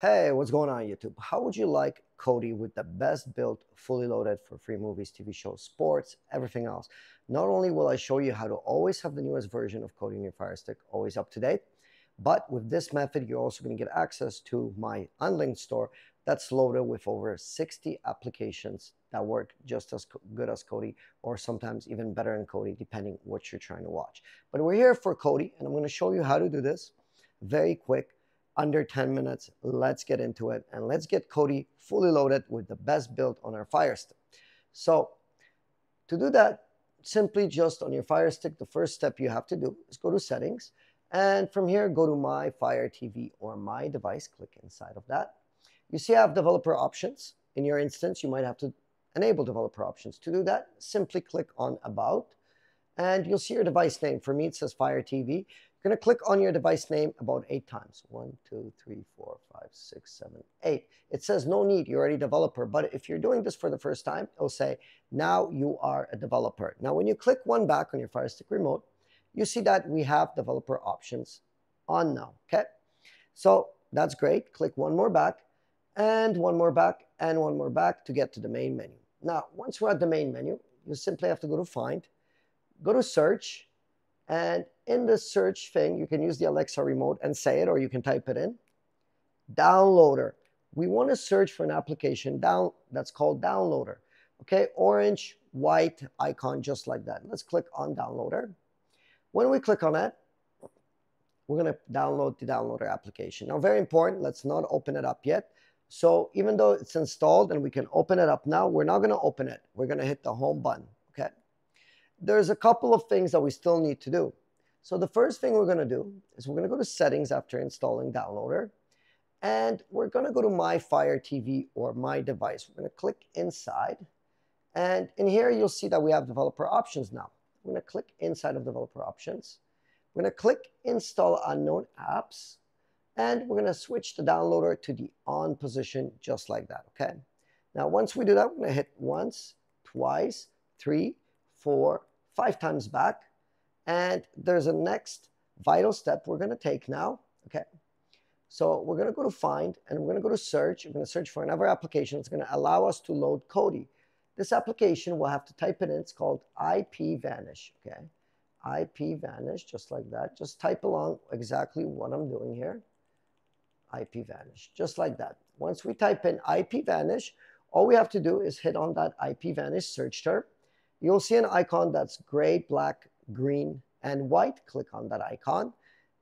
Hey, what's going on YouTube? How would you like Kodi with the best built, fully loaded for free movies, TV shows, sports, everything else? Not only will I show you how to always have the newest version of Kodi in your Fire Stick, always up to date, but with this method, you're also going to get access to my unlinked store that's loaded with over 60 applications that work just as good as Kodi or sometimes even better than Kodi, depending what you're trying to watch. But we're here for Kodi, and I'm going to show you how to do this very quick under 10 minutes. Let's get into it and let's get Kodi fully loaded with the best build on our Fire Stick. So to do that, simply just on your Fire Stick, the first step you have to do is go to settings. And from here, go to my Fire TV or my device, click inside of that. You see I have developer options. In your instance, you might have to enable developer options. To do that, simply click on about and you'll see your device name. For me, it says Fire TV. You're going to click on your device name about eight times. One, two, three, four, five, six, seven, eight. It says no need, you're already a developer. But if you're doing this for the first time, it'll say now you are a developer. Now, when you click one back on your Fire Stick remote, you see that we have developer options on now, okay? So that's great. Click one more back and one more back and one more back to get to the main menu. Now, once we're at the main menu, you simply have to go to find, go to search, and in the search thing, you can use the Alexa remote and say it, or you can type it in. Downloader. We want to search for an application down that's called Downloader. Okay, orange, white icon, just like that. Let's click on Downloader. When we click on it, we're going to download the Downloader application. Now, very important, let's not open it up yet. So even though it's installed and we can open it up now, we're not going to open it. We're going to hit the home button there's a couple of things that we still need to do. So the first thing we're going to do is we're going to go to settings after installing downloader and we're going to go to my Fire TV or my device. We're going to click inside and in here you'll see that we have developer options now. We're going to click inside of developer options. We're going to click install unknown apps and we're going to switch the downloader to the on position just like that, okay? Now once we do that, we're going to hit once, twice, three, four, five times back. And there's a next vital step we're going to take now. Okay. So we're going to go to find and we're going to go to search. We're going to search for another application. It's going to allow us to load Kodi. This application, we'll have to type it in. It's called IP Vanish. Okay. IP Vanish, just like that. Just type along exactly what I'm doing here. IP Vanish, just like that. Once we type in IP Vanish, all we have to do is hit on that IP Vanish search term you'll see an icon that's gray, black, green, and white. Click on that icon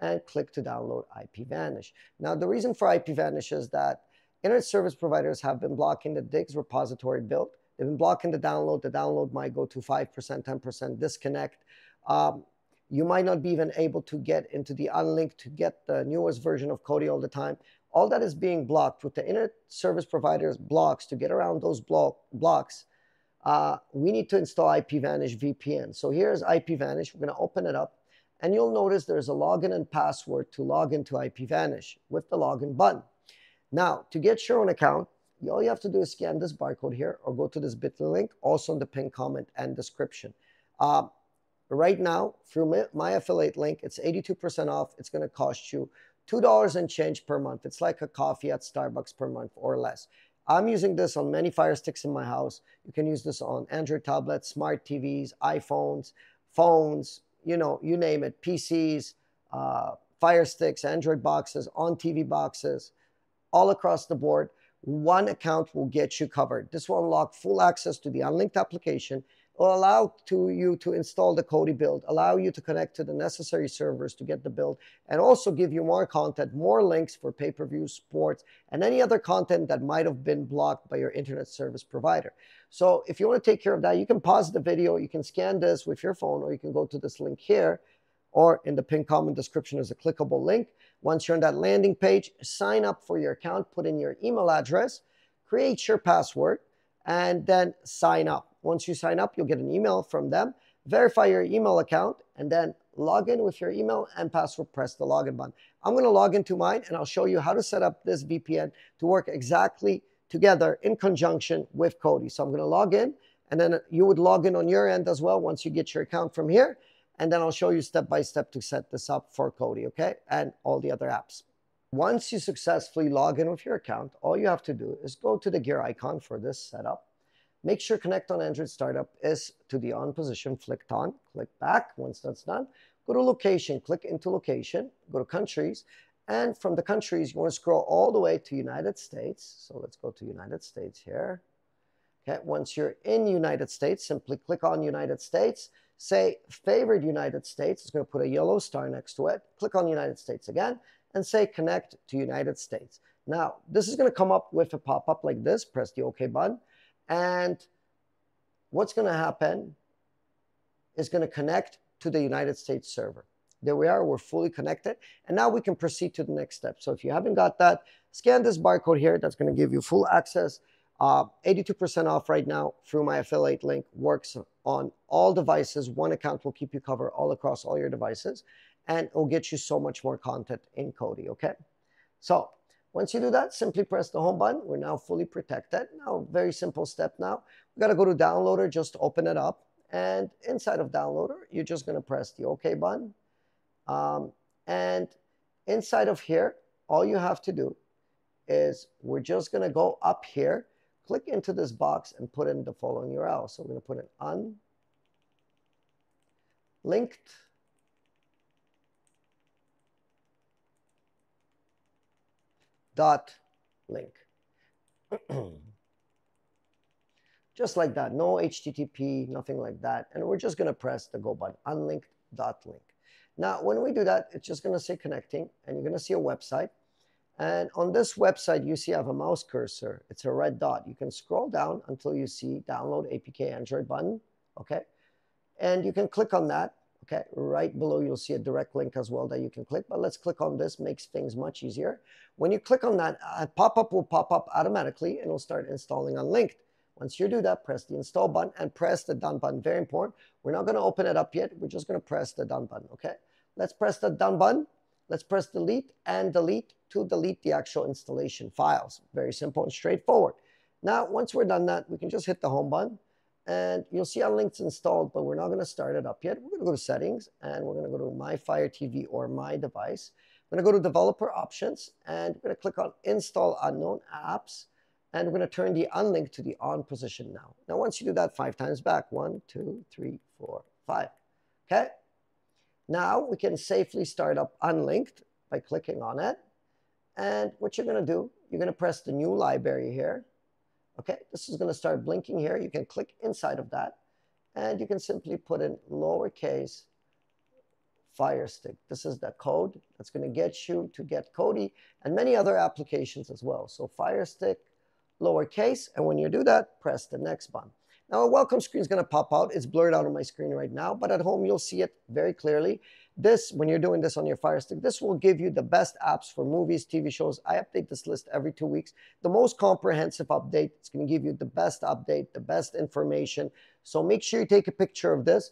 and click to download IPVanish. Now, the reason for IPVanish is that internet service providers have been blocking the Diggz repository build. They've been blocking the download. The download might go to 5%, 10% disconnect. Um, you might not be even able to get into the unlink to get the newest version of Kodi all the time. All that is being blocked with the internet service providers blocks to get around those block, blocks uh, we need to install IPVanish VPN. So here's IPVanish. We're going to open it up. And you'll notice there's a login and password to log into IPVanish with the login button. Now, to get your own account, all you have to do is scan this barcode here or go to this bit.ly link, also in the pinned comment and description. Uh, right now, through my, affiliate link, it's 82% off. It's going to cost you $2 and change per month. It's like a coffee at Starbucks per month or less. I'm using this on many Fire Sticks in my house. You can use this on Android tablets, smart TVs, iPhones, phones, you know, you name it, PCs, uh, Fire Sticks, Android boxes, on TV boxes, all across the board. One account will get you covered. This will unlock full access to the unlinked application will allow to you to install the Kodi build, allow you to connect to the necessary servers to get the build, and also give you more content, more links for pay-per-view, sports, and any other content that might have been blocked by your internet service provider. So if you want to take care of that, you can pause the video, you can scan this with your phone, or you can go to this link here, or in the pinned comment description is a clickable link. Once you're on that landing page, sign up for your account, put in your email address, create your password, and then sign up. Once you sign up, you'll get an email from them. Verify your email account and then log in with your email and password. Press the login button. I'm going to log into mine and I'll show you how to set up this VPN to work exactly together in conjunction with Kodi. So I'm going to log in and then you would log in on your end as well once you get your account from here. And then I'll show you step by step to set this up for Kodi, okay? And all the other apps. Once you successfully log in with your account, all you have to do is go to the gear icon for this setup. Make sure Connect on Android Startup is to the on position flicked on. Click back once that's done. Go to location, click into location, go to countries, and from the countries, you want to scroll all the way to United States. So let's go to United States here. Okay, once you're in United States, simply click on United States, say favorite United States. It's going to put a yellow star next to it. Click on United States again and say connect to United States. Now, this is going to come up with a pop-up like this. Press the OK button. And what's going to happen is going to connect to the United States server. There we are, we're fully connected. And now we can proceed to the next step. So if you haven't got that, scan this barcode here. That's going to give you full access. 82% uh, off right now through my affiliate link. Works on all devices. One account will keep you covered all across all your devices and it will get you so much more content in Kodi, okay? So once you do that, simply press the home button. We're now fully protected. Now, very simple step now. We gotta go to downloader, just open it up. And inside of downloader, you're just gonna press the OK button. Um, and inside of here, all you have to do is we're just gonna go up here, click into this box and put in the following URL. So we're gonna put an unlinked dot link. just like that, no HTTP, nothing like that. And we're just gonna press the go button, unlinked dot link. Now, when we do that, it's just gonna say connecting and you're gonna see a website. And on this website, you see I have a mouse cursor. It's a red dot. You can scroll down until you see download APK Android button, okay? And you can click on that Okay, right below you'll see a direct link as well that you can click, but let's click on this, makes things much easier. When you click on that, a pop-up will pop up automatically and it'll start installing Unlinked. Once you do that, press the install button and press the done button. Very important. We're not going to open it up yet. We're just going to press the done button, okay? Let's press the done button. Let's press delete and delete to delete the actual installation files. Very simple and straightforward. Now, once we're done that, we can just hit the home button and you'll see Unlinked's installed, but we're not going to start it up yet. We're going to go to settings and we're going to go to my Fire TV or my device. We're going to go to developer options and we're going to click on install unknown apps and we're going to turn the unlink to the on position now. Now, once you do that five times back, one, two, three, four, five. Okay. Now we can safely start up unlinked by clicking on it. And what you're going to do, you're going to press the new library here Okay, this is going to start blinking here. You can click inside of that and you can simply put in lowercase Fire Stick. This is the code that's going to get you to get Kodi and many other applications as well. So Fire Stick, lowercase, and when you do that, press the next button. Now a welcome screen is going to pop out. It's blurred out on my screen right now, but at home you'll see it very clearly. This, when you're doing this on your Fire Stick, this will give you the best apps for movies, TV shows. I update this list every two weeks. The most comprehensive update. It's going to give you the best update, the best information. So make sure you take a picture of this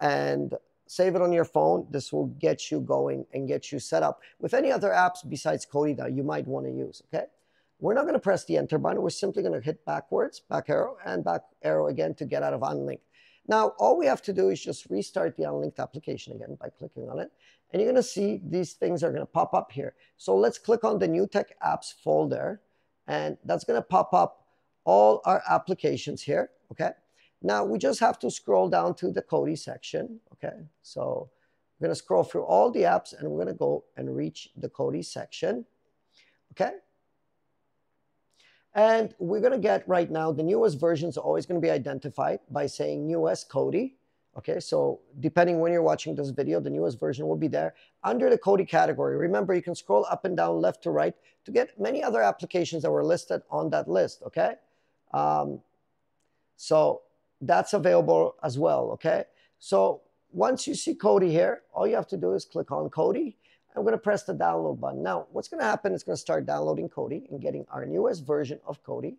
and save it on your phone. This will get you going and get you set up with any other apps besides Kodi that you might want to use, okay? We're not going to press the enter button. We're simply going to hit backwards, back arrow, and back arrow again to get out of unlinked. Now, all we have to do is just restart the unlinked application again by clicking on it. And you're going to see these things are going to pop up here. So let's click on the New Tech Apps folder. And that's going to pop up all our applications here. Okay. Now, we just have to scroll down to the Kodi section. Okay. So we're going to scroll through all the apps and we're going to go and reach the Kodi section. Okay. And we're going to get right now, the newest versions are always going to be identified by saying newest Kodi. Okay, so depending when you're watching this video, the newest version will be there under the Kodi category. Remember, you can scroll up and down, left to right to get many other applications that were listed on that list. Okay, um, so that's available as well. Okay, so once you see Kodi here, all you have to do is click on Kodi I'm going to press the download button. Now, what's going to happen is going to start downloading Kodi and getting our newest version of Kodi.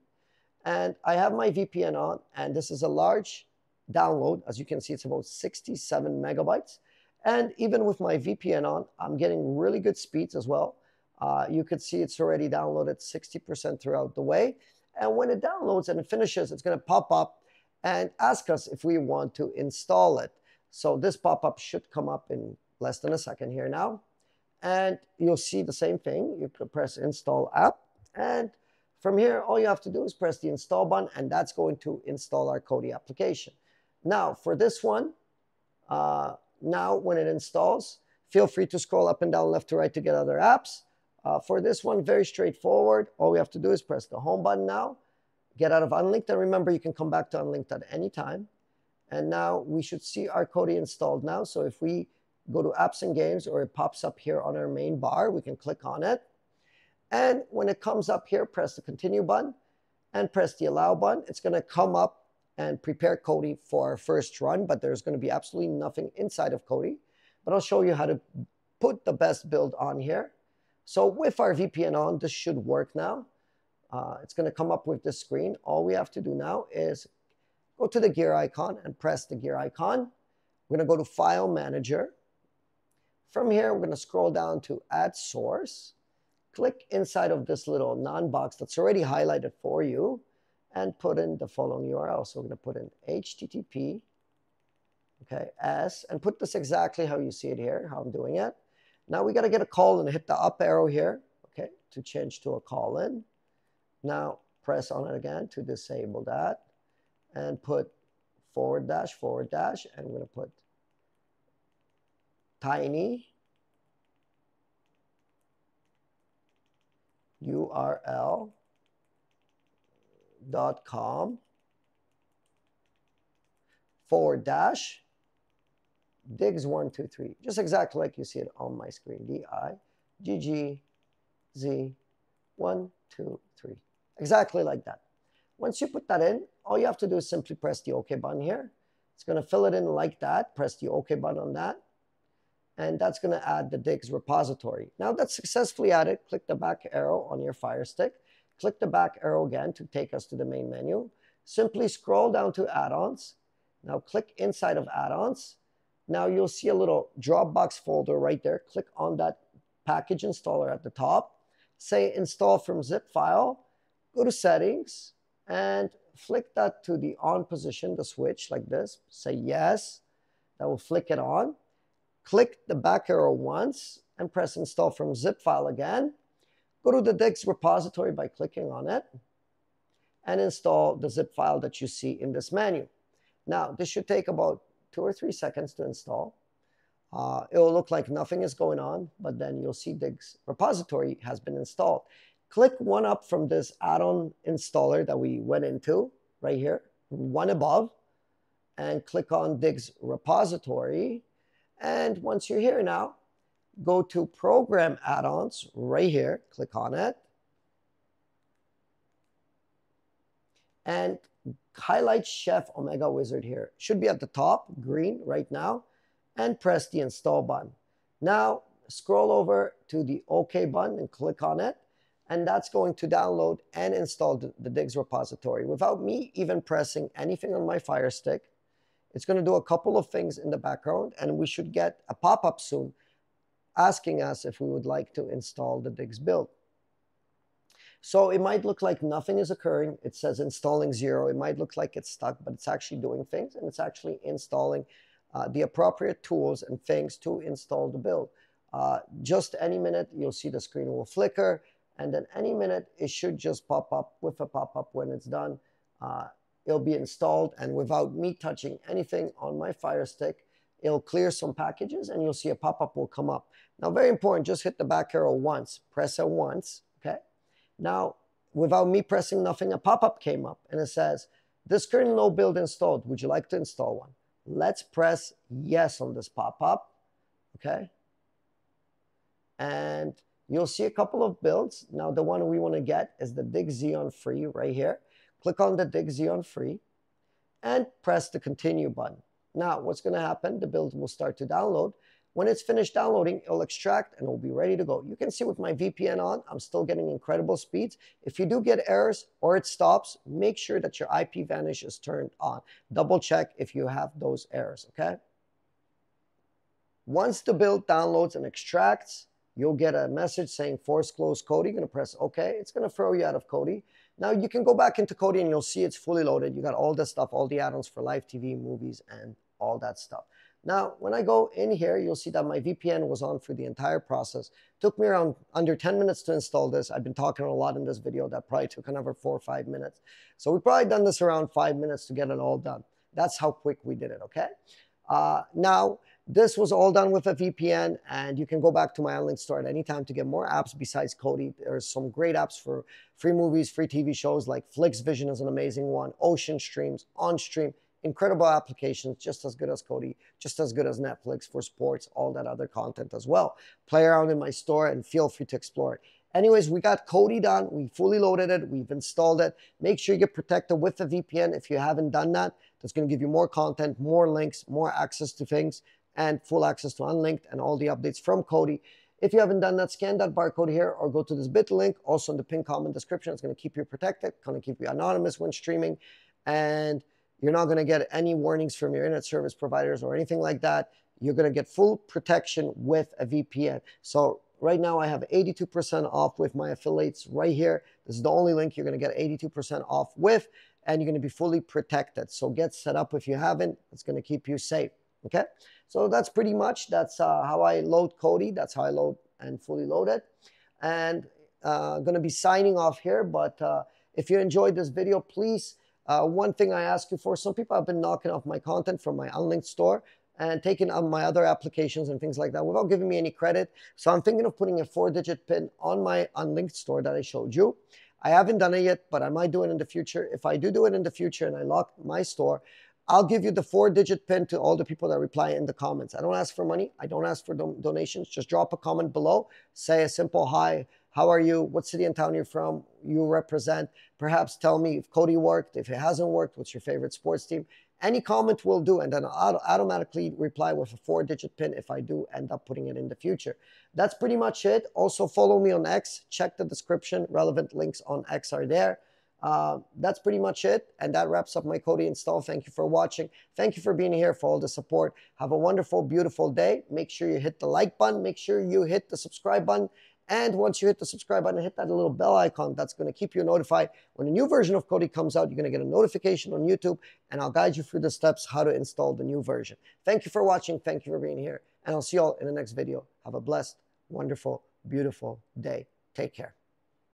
And I have my VPN on, and this is a large download. As you can see, it's about 67 megabytes. And even with my VPN on, I'm getting really good speeds as well. Uh, you could see it's already downloaded 60% throughout the way. And when it downloads and it finishes, it's going to pop up and ask us if we want to install it. So this pop-up should come up in less than a second here now and you'll see the same thing. You can press install app and from here, all you have to do is press the install button and that's going to install our Kodi application. Now for this one, uh, now when it installs, feel free to scroll up and down left to right to get other apps. Uh, for this one, very straightforward. All we have to do is press the home button now, get out of unlinked, and remember you can come back to unlinked at any time. And now we should see our Kodi installed now. So if we go to apps and games or it pops up here on our main bar, we can click on it. And when it comes up here, press the continue button and press the allow button. It's going to come up and prepare Kodi for our first run, but there's going to be absolutely nothing inside of Kodi. But I'll show you how to put the best build on here. So with our VPN on, this should work now. Uh, it's going to come up with this screen. All we have to do now is go to the gear icon and press the gear icon. We're going to go to File Manager. From here, we're going to scroll down to Add Source click inside of this little non box that's already highlighted for you and put in the following URL. So we're going to put in HTTP, okay, S, and put this exactly how you see it here, how I'm doing it. Now we got to get a call and hit the up arrow here, okay, to change to a call in. Now press on it again to disable that and put forward dash, forward dash, and we're going to put tiny. Url dot com. Forward dash. Diggz one two three. Just exactly like you see it on my screen. D i g g z one two three. Exactly like that. Once you put that in all you have to do is simply press the ok button here. It's going to fill it in like that. Press the ok button on that and that's going to add the Diggz repository. Now that's successfully added, click the back arrow on your Fire Stick. Click the back arrow again to take us to the main menu. Simply scroll down to add-ons. Now click inside of add-ons. Now you'll see a little Dropbox folder right there. Click on that package installer at the top. Say install from zip file. Go to settings and flick that to the on position, the switch like this. Say yes. That will flick it on. Click the back arrow once and press install from zip file again. Go to the Diggz repository by clicking on it and install the zip file that you see in this menu. Now, this should take about two or three seconds to install. Uh, it will look like nothing is going on, but then you'll see Diggz repository has been installed. Click one up from this add-on installer that we went into right here, one above, and click on Diggz repository and once you're here now, go to Program Add-ons right here, click on it. And highlight Chef Omega Wizard here. Should be at the top, green right now, and press the install button. Now, scroll over to the OK button and click on it. And that's going to download and install the, the Diggz repository without me even pressing anything on my Fire Stick. It's going to do a couple of things in the background, and we should get a pop-up soon asking us if we would like to install the Diggz build. So it might look like nothing is occurring. It says installing zero. It might look like it's stuck, but it's actually doing things, and it's actually installing uh, the appropriate tools and things to install the build. Uh, just any minute, you'll see the screen will flicker, and then any minute, it should just pop up with a pop-up when it's done. Uh, it'll be installed and without me touching anything on my Fire Stick, it'll clear some packages and you'll see a pop-up will come up. Now, very important, just hit the back arrow once, press it once, okay? Now, without me pressing nothing, a pop-up came up and it says, this current no build installed, would you like to install one? Let's press yes on this pop-up, okay? And you'll see a couple of builds. Now, the one we wanna get is the Diggz Xenon Free right here. Click on the Diggz Xenon Free and press the Continue button. Now, what's going to happen? The build will start to download. When it's finished downloading, it'll extract and it'll be ready to go. You can see with my VPN on, I'm still getting incredible speeds. If you do get errors or it stops, make sure that your IP vanish is turned on. Double check if you have those errors, okay? Once the build downloads and extracts, you'll get a message saying force close Kodi. You're going to press OK. It's going to throw you out of Kodi. Now you can go back into Kodi and you'll see it's fully loaded. You got all the stuff, all the add-ons for live TV, movies, and all that stuff. Now, when I go in here, you'll see that my VPN was on for the entire process. Took me around under 10 minutes to install this. I've been talking a lot in this video. That probably took another four or five minutes. So we probably done this around five minutes to get it all done. That's how quick we did it, okay? Uh, now, this was all done with a VPN, and you can go back to my Unlinked store at any time to get more apps besides Kodi. There's some great apps for free movies, free TV shows like FlixVision is an amazing one, Ocean Streams, OnStream, incredible applications, just as good as Kodi, just as good as Netflix for sports, all that other content as well. Play around in my store and feel free to explore it. Anyways, we got Kodi done. We fully loaded it. We've installed it. Make sure you get protected with the VPN if you haven't done that. That's going to give you more content, more links, more access to things and full access to Unlinked and all the updates from Kodi. If you haven't done that, scan that barcode here or go to this bit link, also in the pinned comment description. It's going to keep you protected, going to keep you anonymous when streaming, and you're not going to get any warnings from your internet service providers or anything like that. You're going to get full protection with a VPN. So right now I have 82% off with my affiliates right here. This is the only link you're going to get 82% off with, and you're going to be fully protected. So get set up if you haven't. It's going to keep you safe. Okay, so that's pretty much, that's uh, how I load Kodi. That's how I load and fully load it. And uh, going to be signing off here, but uh, if you enjoyed this video, please, uh, one thing I ask you for, some people have been knocking off my content from my unlinked store and taking on my other applications and things like that without giving me any credit. So I'm thinking of putting a four digit pin on my unlinked store that I showed you. I haven't done it yet, but I might do it in the future. If I do do it in the future and I lock my store, I'll give you the four digit pin to all the people that reply in the comments. I don't ask for money. I don't ask for donations. Just drop a comment below. Say a simple hi. How are you? What city and town you're from? You represent. Perhaps tell me if Kodi worked. If it hasn't worked, what's your favorite sports team? Any comment will do, and then I'll automatically reply with a four digit pin if I do end up putting it in the future. That's pretty much it. Also, follow me on X. Check the description. Relevant links on X are there. Uh, that's pretty much it. And that wraps up my Kodi install. Thank you for watching. Thank you for being here, for all the support. Have a wonderful, beautiful day. Make sure you hit the like button. Make sure you hit the subscribe button. And once you hit the subscribe button, hit that little bell icon. That's going to keep you notified. When a new version of Kodi comes out, you're going to get a notification on YouTube. And I'll guide you through the steps how to install the new version. Thank you for watching. Thank you for being here. And I'll see you all in the next video. Have a blessed, wonderful, beautiful day. Take care.